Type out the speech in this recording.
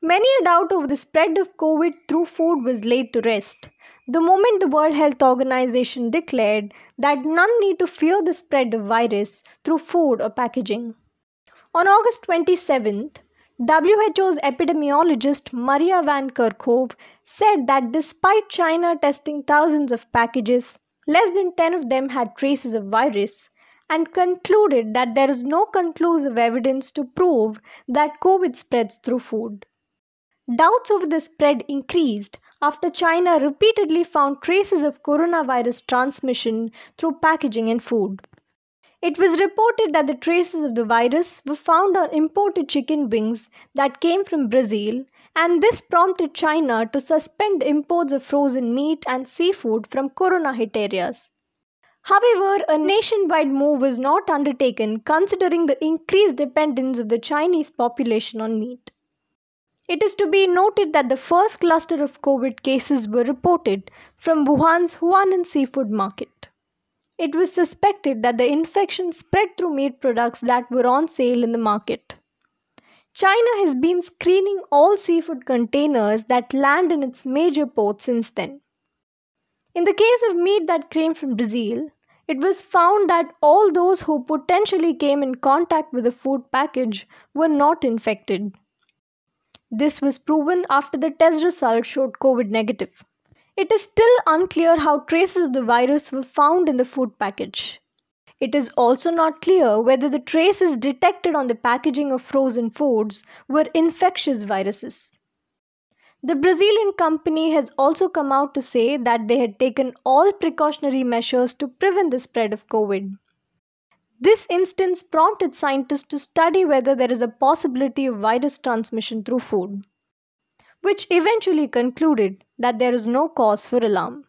Many a doubt over the spread of COVID through food was laid to rest the moment the World Health Organization declared that none need to fear the spread of virus through food or packaging. On August 27th, WHO's epidemiologist Maria Van Kerkhove said that despite China testing thousands of packages, less than 10 of them had traces of virus and concluded that there is no conclusive evidence to prove that COVID spreads through food. Doubts over the spread increased after China repeatedly found traces of coronavirus transmission through packaging and food. It was reported that the traces of the virus were found on imported chicken wings that came from Brazil, and this prompted China to suspend imports of frozen meat and seafood from corona hit areas. However, a nationwide move was not undertaken considering the increased dependence of the Chinese population on meat. It is to be noted that the first cluster of COVID cases were reported from Wuhan's Huanan seafood market. It was suspected that the infection spread through meat products that were on sale in the market. China has been screening all seafood containers that land in its major ports since then. In the case of meat that came from Brazil, it was found that all those who potentially came in contact with the food package were not infected. This was proven after the test result showed COVID negative. It is still unclear how traces of the virus were found in the food package. It is also not clear whether the traces detected on the packaging of frozen foods were infectious viruses. The Brazilian company has also come out to say that they had taken all precautionary measures to prevent the spread of COVID. This instance prompted scientists to study whether there is a possibility of virus transmission through food which eventually concluded that there is no cause for alarm.